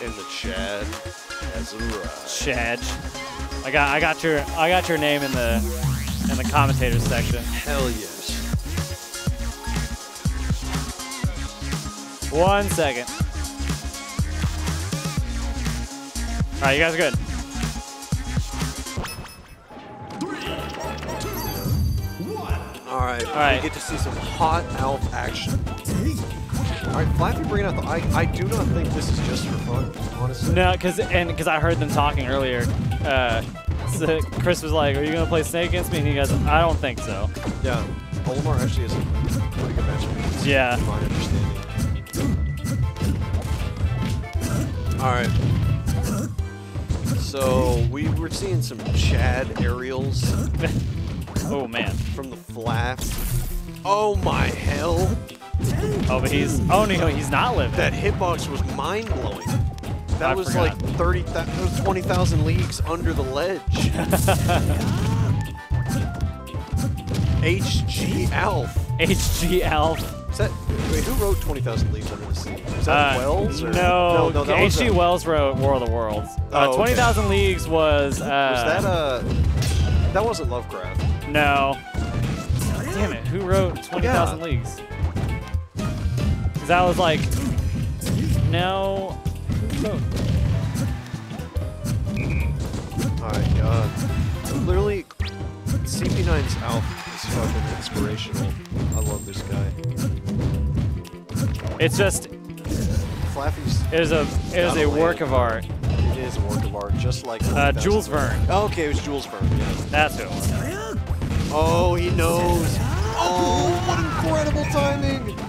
And the Chad has arrived. Chad. I got I got your I got your name in the in the commentators section. Hell yes. One second. All right, you guys are good. All right. All right. We get to see some hot elf action. All right, Flappy bringing out the. I, I do not think this is just for fun, honestly. No, because and because I heard them talking earlier. Uh, so Chris was like, "Are you gonna play Snake against me?" And he goes, "I don't think so." Yeah. Olimar actually is a pretty good matchup. Yeah. My understanding. All right. So we were seeing some Chad aerials Oh man. from the flap. Oh my hell! Oh, but he's oh no, he's not living. That hitbox was mind blowing. That I was forgot. like 30, that was 20,000 leagues under the ledge. HG Alph. HG Alph. Is that, wait, who wrote 20,000 Leagues Under the Sea? Is that Uh, Wells? Or? No, no, was H.G. Wells wrote War of the Worlds. Uh, Oh, okay. 20,000 Leagues was. Uh, Was that a. That wasn't Lovecraft. No. Damn it, who wrote 20,000 Yeah. Leagues? Because that was like. No. Oh, Alright, uh. Literally, CP9's Alph is fucking inspirational. I love this guy. It's just. Flaffy's. It is a, it is a work of art. It is a work of art, just like. Uh, 20,000 Jules Verne. Oh, okay, it was Jules Verne, yeah. That's who. Oh, he knows. Oh, what incredible timing!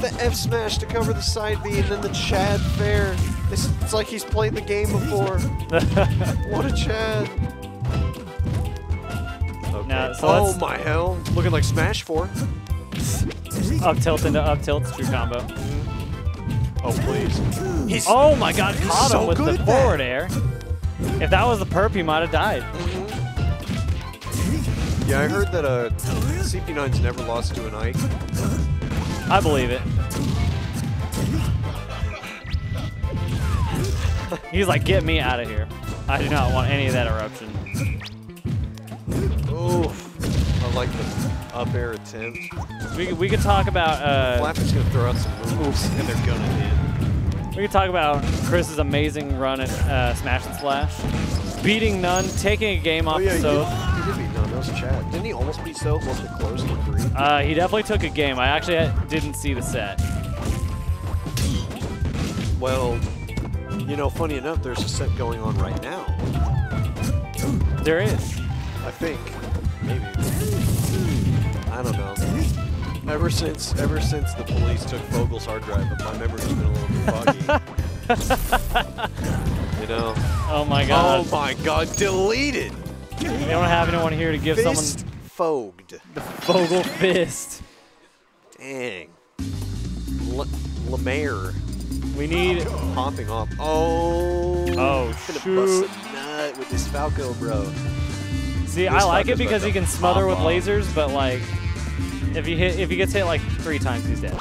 The F smash to cover the side B, and then the Chad fair. It's, it's like he's played the game before. what a Chad! Okay. Now, so oh my hell! Looking like Smash 4. Up tilt into up tilt, true combo. Oh please. He's Oh my god, caught so him with good the at that. forward air. If that was the perp, he might have died. Yeah, I heard that uh, CP9's never lost to an Ike. I believe it. He's like, get me out of here. I do not want any of that eruption. Oof. I like the up air attempt. We, could- we could talk about uh, Flappy's gonna throw out some moves, and they're gonna hit. we could talk about Chris's amazing run at uh, Smash and Splash, beating None, taking a game off Oh yeah, of he Chad. Didn't he almost beat Soph? Wasn't close to three? Uh, he definitely took a game. I actually uh, didn't see the set. Well, you know, funny enough, there's a set going on right now. There is. I think, maybe. I don't know. Ever since, ever since the police took Vogel's hard drive, my memory's been a little bit foggy. you know. Oh my god. Oh my God! Deleted. We don't have anyone here to give Fist someone fogged. the Vogel fist. Dang. L- Lemaire We need. Oh, popping off. Oh. Oh, Gonna shoot. bust a nut with this Falco, bro. See, I like it because he can smother with off. lasers, but like, if he hit, if he gets hit like three times, he's dead.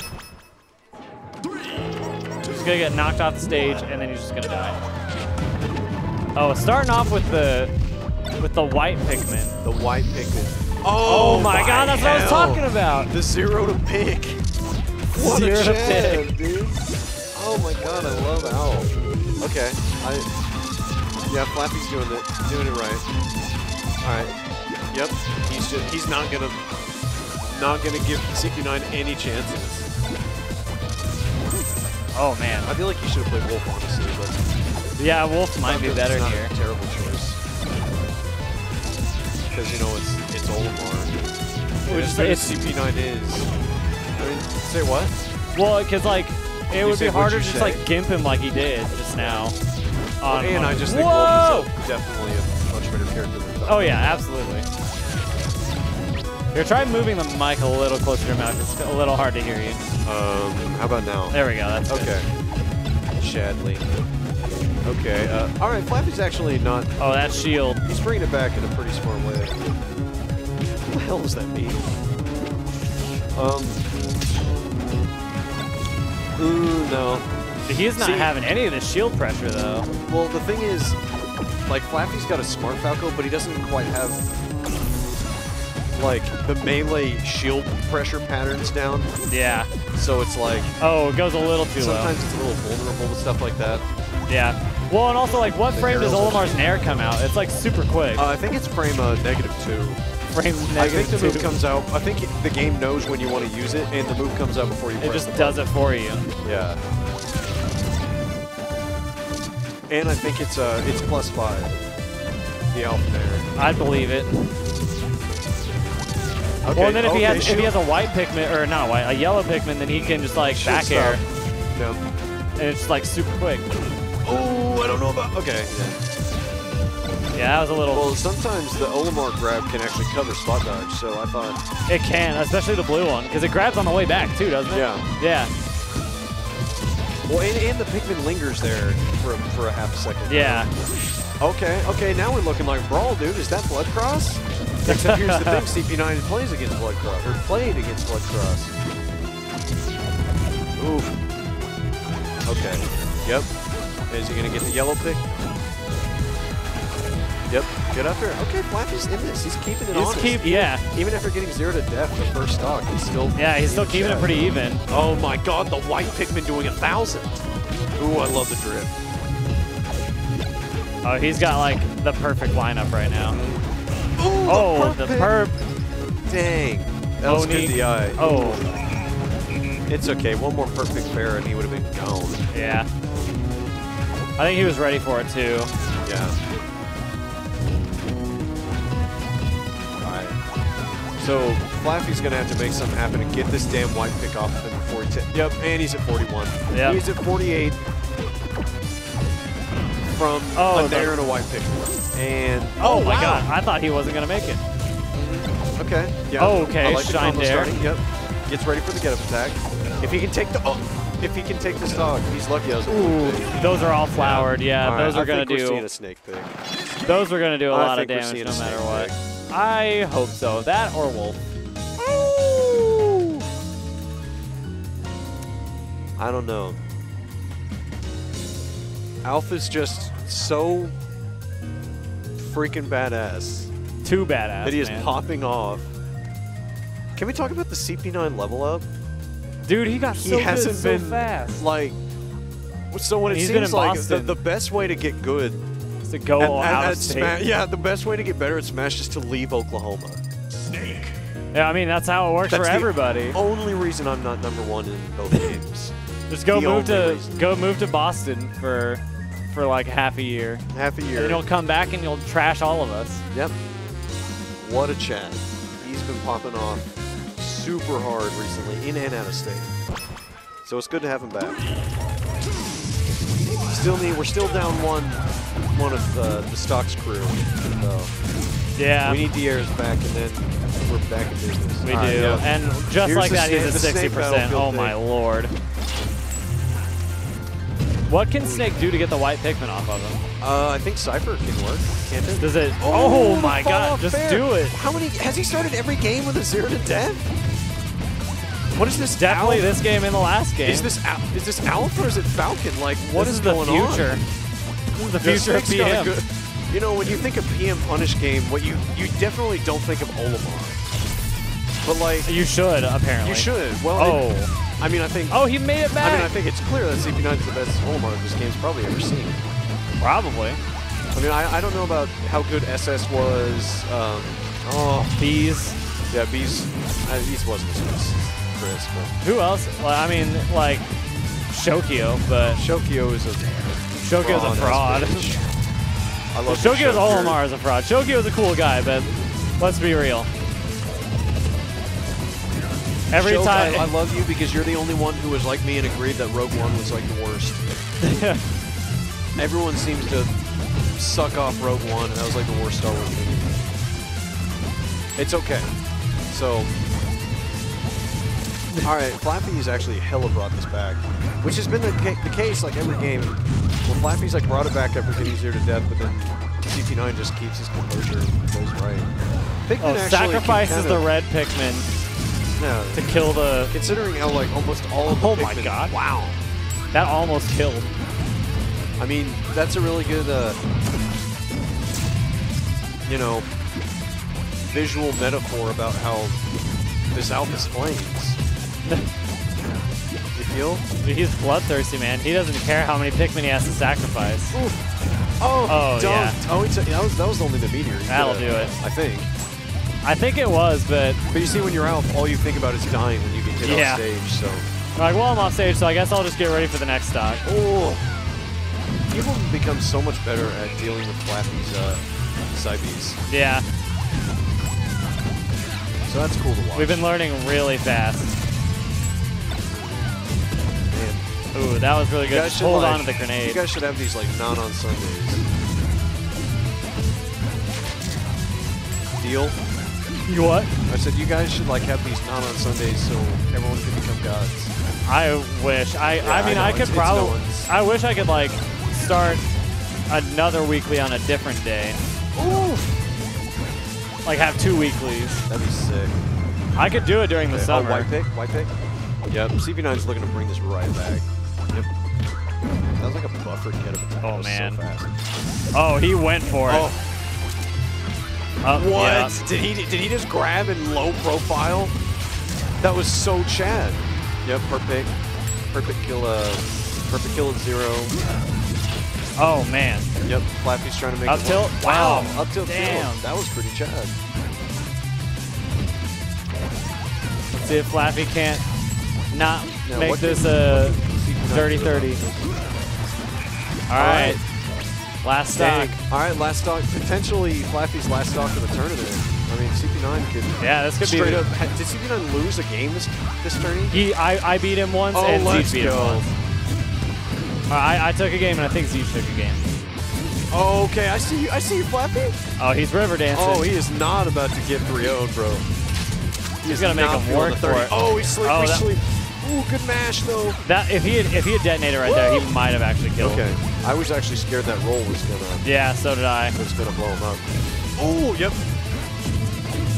He's gonna get knocked off the stage, and then he's just gonna die. Oh, starting off with the with the white Pikmin. The white Pikmin. Oh, oh my, god, that's what I was talking about. The zero to pick. What Zero a to pick. dude. Oh my god, I love Owl. Okay, I. Yeah, Flappy's doing it, doing it right. All right. Yep. He's just, he's not gonna, not gonna give CP9 any chances. Oh man. I feel like he should have played Wolf honestly, but Yeah, Wolf might be better not here. A terrible choice. Because you know it's Which good as it's- CP9 is. I mean, say what? Well, because like it would say, be harder to just say? like gimp him like he did just now. On, and I just think Whoa! Wolf is definitely a much better character than. Oh yeah, absolutely. Here, try moving the mic a little closer to your mouth. It's a little hard to hear you. Um, how about now? There we go. That's good. Okay. Shadley. Okay. Uh, all right. Flappy's actually not. Oh, that shield. He's bringing it back in a pretty smart way. What the hell does that mean? Um. Ooh, no. He's not See- having any of the shield pressure though. Well, the thing is, like Flappy's got a smart Falco, but he doesn't quite have like the melee shield pressure patterns down. Yeah. So it's like Oh, it goes a little too sometimes it's a little vulnerable to stuff like that. Yeah. Well, and also like, what The frame does arrows are- Olimar's Nair come out? It's like super quick. Uh, I think it's frame uh, negative two. frame I think the negative move two. comes out. I think the game knows when you want to use it, and the move comes out before you. It just the does it for you. Yeah. And I think it's uh it's plus five. The alpha there. I'd believe it. Okay. Well, and then if he okay, has if he has a white Pikmin or not a white, a yellow Pikmin, then he can just like shield back air, stop. No. and it's like super quick. I don't know about. Okay. Yeah. Yeah, that was a little. Well, sometimes the Olimar grab can actually cover spot dodge, so I thought. it can, especially the blue one, because it grabs on the way back too, doesn't it? Yeah. Yeah. Well, and, and the Pikmin lingers there for for a half a second. Yeah. Okay. Okay. Now we're looking like brawl, dude. Is that Blood Cross? Except here's the thing: CP9 plays against Blood Cross, or played against Blood Cross. Oof. Okay. Yep. Is he gonna get the yellow pick? Yep. Get up there. Okay, Flappy's in this. He's keeping it He's honest. keep. Yeah. Even after getting zero to death the first stock, he's still. Yeah, he's still in keeping it pretty even. Oh my god, the white Pikmin doing a thousand. Ooh, I love the drift. Oh, he's got like the perfect lineup right now. Ooh, Oh, the perp. perp. Dang. That was good DI. Oh, It's okay. One more perfect pair and he would have been gone. yeah. I think he was ready for it too. Yeah. Alright. So Flappy's gonna have to make something happen and get this damn white pick off of him before he ta- Yep, and he's at 41. Yep. He's at 48 from Oh, a the- Nair and a white pick. And Oh, oh my wow. god, I thought he wasn't gonna make it. Okay. Yeah. Oh, okay, I like Shine Dare. starting. Yep. Gets ready for the get up attack. If he can take the oh, if he can take this dog, he's lucky. I was Ooh, those are all flowered. Yeah, All right, those are gonna think We're seeing do. a snake pick. Those are gonna do a I lot of damage no matter what. pick. I hope so. That or wolf. I don't know. Alpha's just so freaking badass Too badass. that he is man. popping off. Can we talk about the CP9 level up? Dude, he got He so hasn't good so been fast. like. So when it He's seems like the, the best way to get good is to go at, out at- of at state. Sma- yeah, the best way to get better at Smash is to leave Oklahoma. Snake. Yeah, I mean that's how it works That's for the everybody. Only reason I'm not number one in both games. Just go the move to reason. go move to Boston for for like half a year. Half a year. And you'll come back and you'll trash all of us. Yep. What a chat. He's been popping off super hard recently, in and out of state. So it's good to have him back. Still need. We're still down one. One of uh, the stocks crew. So Yeah, we need Diaz back, and then we're back in business. we All right, do. yeah. And just Here's like that, he's the a snake 60%. battlefield Oh my lord. What can Snake do to get the white Pikmin off of him? Uh, I think Cypher can work. Can't it? Does it? Oh, the my god, just fair. do it. How many? Has he started every game with a zero to death? What is this? Definitely this game in the last game. Is this Al- is this Alpha or is it Falcon? Like what this is is the going future. on? This is the future of Snake's got a PM. good- you know, when you think of PM Punish game, what you you definitely don't think of Olimar. But like You should, apparently. you should. Well, Oh. it- I mean, I think. Oh, he made it back. I mean, I think it's clear that CP9 is the best Olimar this game's probably ever seen. Probably. I mean, I, I don't know about how good SS was. Um, oh, Bees. yeah, Bees. Uh, Bees wasn't as good as Chris, but Who else? Well, I mean, like, Shokio, but Shokio is a Shokio's a fraud. I love the Shokio's Shokio. Olimar is a fraud. Shokio's a cool guy, but let's be real. Every Shoke, time. I, I love you because you're the only one who was like me and agreed that Rogue One was like the worst. Everyone seems to suck off Rogue One, and that was like the worst Star Wars movie. It's okay. So, all right, Flappy's actually hella brought this back, which has been the, ca- the case like every game. Well, Flappy's like brought it back after getting zero to death, but then CP9 just keeps his composure and goes right. Pikmin oh, sacrifices the red Pikmin No, to kill the. Considering how like almost all of the Oh my God. Wow. That almost killed. I mean, that's a really good, uh, you know, visual metaphor about how this Alphys flames. you feel? He's bloodthirsty, man. He doesn't care how many Pikmin he has to sacrifice. Oh, Oh, don't. yeah. Oh, that was that was only the meteor. That'll do it. I think. I think it was, but But you see, when you're out, all you think about is dying when you get hit Yeah. off stage. So, like, well, I'm off stage, so I guess I'll just get ready for the next stock. oh, people have become so much better at dealing with Flappy's uh, Cybes. Yeah, So that's cool to watch. we've been learning really fast. Man, Ooh, that was really good. guys Just should hold like, on to the grenade. You guys should have these like not on Sundays. Deal? You what? I said you guys should like have these not on Sundays so everyone can become gods. I wish. I. Yeah, I mean, I I, could probably. no I wish I could like start another weekly on a different day. Ooh, Like have two weeklies. that'd be sick. I could do it during the oh, summer. Oh, white pick, white pick. Yep, CP9's looking to bring this right back. Yep. That was like a buffer get of attack. Oh, man. So fast. Oh, he went for it. Oh, Uh, what? yeah. Did he did he just grab in low profile? That was so Chad. Yep, perfect. Perfect kill. Uh, perfect kill at zero. Oh man. Yep, Flappy's trying to make Up it tilt? Wow, Wow. up tilt. Damn. That was pretty Chad. Let's see if Flappy can't not Now, make this a what did CP9 dirty do about 30. this? All right. Last stock. Dang. All right, last stock. Potentially Flappy's last stock of the tournament. I mean, CP9 could Yeah, this could straight be. up. Did CP9 lose a game this this tourney? He, I, I beat him once Oh, and Zeech beat him once. Uh, I, I took a game and I think Zeech took a game. Oh, okay, I see you. I see you, Flappy. Oh, he's river dancing. Oh, he is not about to get 3-0'd, bro. He He's gonna make him work for it. Oh, he slipped. Oh, he that- Ooh, good mash though. that if he had if he had detonated right there, he might have actually killed. Okay, I was actually scared that roll was gonna Yeah, so did I. It was gonna blow him up. Oh, yep.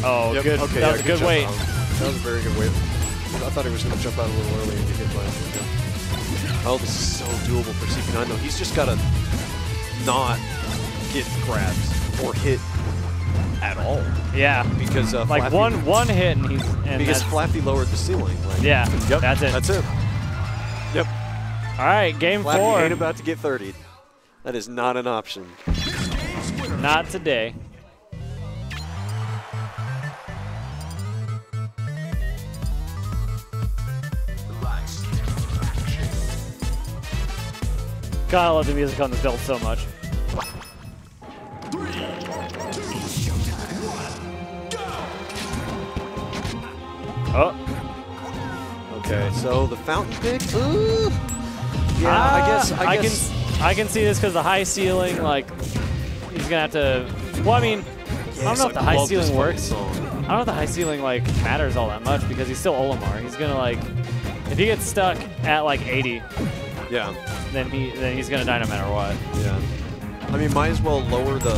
Oh, yep. good. Okay, that yeah, was a good jump weight. out. That was a very good weight. I thought he was gonna jump out a little early and get hit by it. Yeah. Oh, this is so doable for CP9 though. He's just gotta not get grabbed or hit at all Yeah. because uh, Like Flappy, one one hit and he's and because that's- Flappy lowered the ceiling. Like, yeah. Yep. That's it. That's it. All right, game Flappy four. ain't about to get 30. That is not an option. Not today. God, I love the music on this build so much. Oh, Okay, so the fountain pick. Ooh. Yeah, I Ah, guess. I, I guess. can I can see this because the high ceiling, like, he's gonna have to. Well, I mean, I don't know if the high ceiling works. I don't know if the high ceiling like matters all that much because he's still Olimar. He's gonna like, if he gets stuck at like 80, Yeah, then he then he's gonna die no matter what. yeah. I mean, might as well lower the.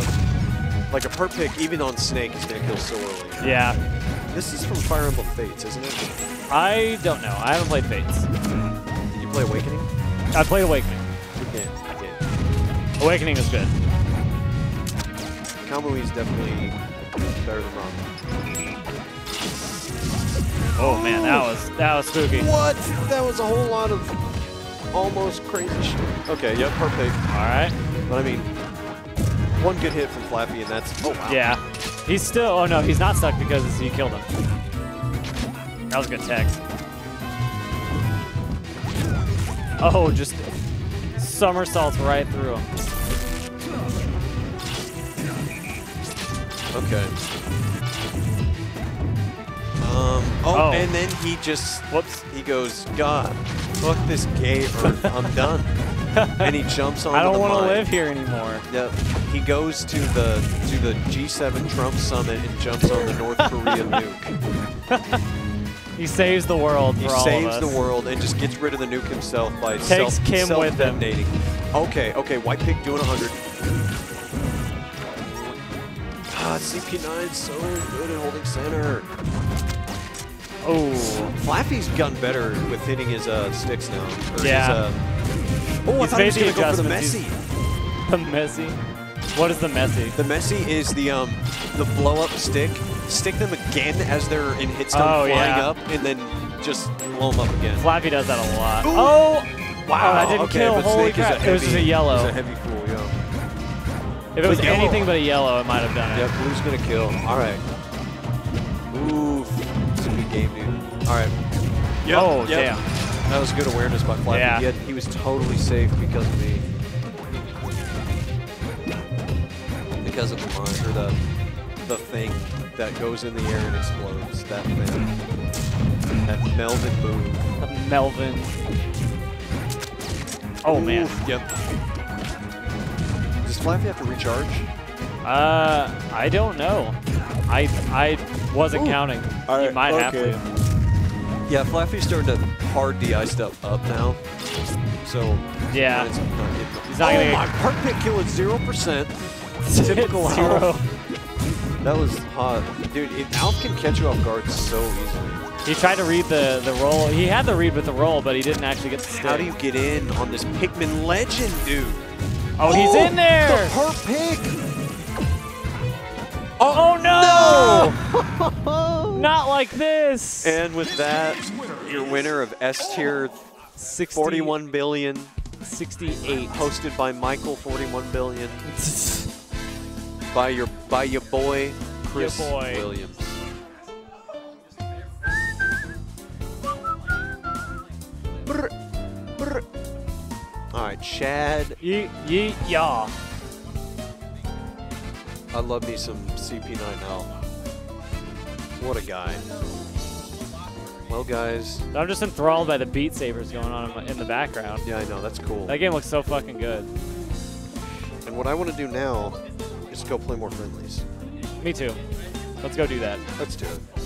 Like a per pick, even on Snake, he's gonna kill so early. Yeah, This is from Fire Emblem Fates, isn't it? I don't know. I haven't played Fates. You play Awakening? Uh, I played Awakening. Game. Good game. Awakening is good. Kamui is definitely better than Ron. Oh man, that was that was spooky. What? That was a whole lot of almost crazy shit. Okay, yep, perfect. All right. But I mean, one good hit from Flappy, and that's. Oh, wow. Yeah. He's still. Oh no, he's not stuck because he killed him. That was a good text. Oh, just somersaults right through him. Okay. Um, oh, Oh. and then he just, Whoops. he goes, God, fuck this gay earth, I'm done. and he jumps on I don't want to live here anymore. Yep. He goes to the to the G7 Trump summit and jumps on the North Korea nuke. He saves the world He saves the world and just gets rid of the nuke himself by Takes self, Kim with him. detonating Okay, okay, White Pig doing 100. Ah, CP9 is so good at holding center. Oh, Flappy's gotten better with hitting his uh, sticks now. Yeah. His, uh, Oh, I He's thought he was the gonna go for the messy. He's- The messy. What is the messy? The messy is the um the blow up stick. Stick them again as they're in hit stun Oh, flying yeah. up, and then just blow them up again. Flappy does that a lot. Ooh. Oh! Wow, oh, that didn't okay, kill. Holy crap. a it was just a heavy- yellow. Is a heavy fool, yeah. if it was But yellow. anything but a yellow, it might have done it. Yeah, blue's gonna kill. All right. Oof, it's a good game, dude. All right. Yep, Oh, yep. damn. That was good awareness by Flappy. Yeah. He, had- he was totally safe because of the because of the mine or the the thing that goes in the air and explodes. That thing. That Melvin move. Melvin. Oh, man. Yep. Does Flappy have to recharge? Uh, I don't know. I I wasn't Ooh. counting. All you might okay. have to. Yeah, Flappy's starting to hard DI stuff up now. So Yeah. it's not getting- He's not oh gonna get- my heart pick kill at zero percent. Typical Zero. That was hot, dude. It, Alph can catch you off guard so easily. He tried to read the, the roll. He had the read with the roll, but he didn't actually get to stick. How do you get in on this Pikmin legend, dude? Oh, he's in oh, there! The hurt pig. Oh, oh, no! No! Not like this! And with that, your winner of S tier 60, 41 billion, 68. hosted by Michael 41 billion, by your by your boy Chris boy. Williams. Brr, brr. All right, Chad. Yeet, yeet, yaw. I love me some CP9L. What a guy. Well, guys, I'm just enthralled by the Beat Sabers going on in the background. yeah, I know that's cool. That game looks so fucking good. And what I want to do now is go play more friendlies. Me too. Let's go do that. Let's do it.